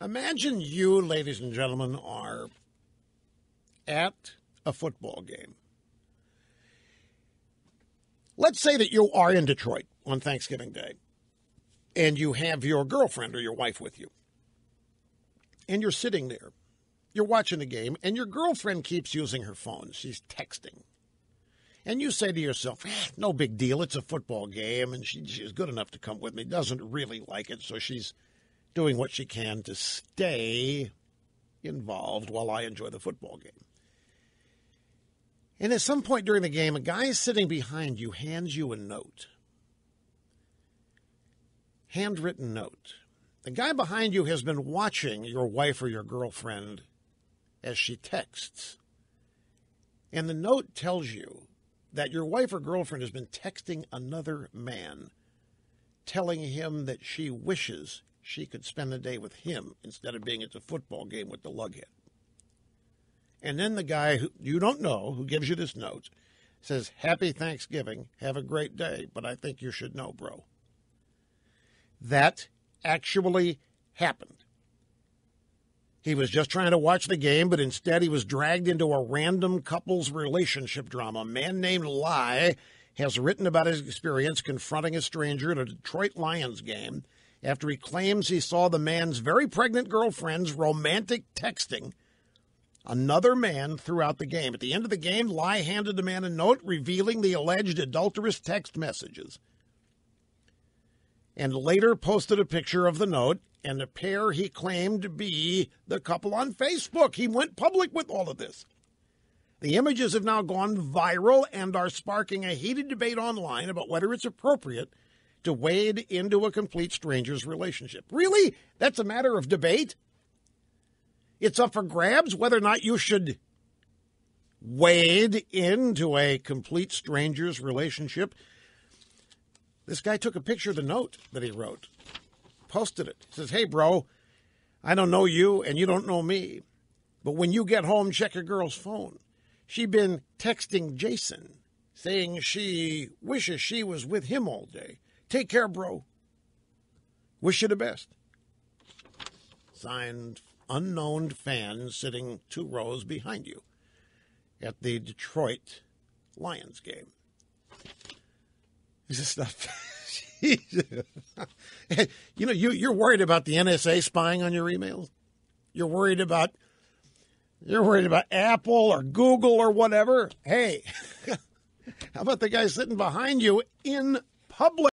Imagine you, ladies and gentlemen, are at a football game. Let's say that you are in Detroit on Thanksgiving Day and you have your girlfriend or your wife with you. And you're sitting there. You're watching the game, and your girlfriend keeps using her phone. She's texting. And you say to yourself, eh, no big deal. It's a football game, and she, she's good enough to come with me. Doesn't really like it, so she's doing what she can to stay involved while I enjoy the football game. And at some point during the game, a guy sitting behind you hands you a note. Handwritten note. The guy behind you has been watching your wife or your girlfriend as she texts. And the note tells you that your wife or girlfriend has been texting another man, telling him that she wishes she could spend the day with him instead of being at the football game with the lughead. And then the guy who you don't know, who gives you this note, says, Happy Thanksgiving. Have a great day. But I think you should know, bro. That actually happened. He was just trying to watch the game, but instead he was dragged into a random couple's relationship drama. A man named Lie has written about his experience confronting a stranger at a Detroit Lions game after he claims he saw the man's very pregnant girlfriend's romantic texting another man throughout the game. At the end of the game, Lie handed the man a note revealing the alleged adulterous text messages and later posted a picture of the note and the pair he claimed to be the couple on Facebook. He went public with all of this. The images have now gone viral and are sparking a heated debate online about whether it's appropriate to wade into a complete stranger's relationship. Really? That's a matter of debate? It's up for grabs whether or not you should wade into a complete stranger's relationship. This guy took a picture of the note that he wrote, posted it. He says, Hey, bro, I don't know you and you don't know me, but when you get home, check your girl's phone. She been texting Jason saying she wishes she was with him all day. Take care, bro. Wish you the best. Signed, unknown fan sitting two rows behind you at the Detroit Lions game. Is this you know, you, you're worried about the NSA spying on your emails. You're worried about you're worried about Apple or Google or whatever. Hey, how about the guy sitting behind you in public?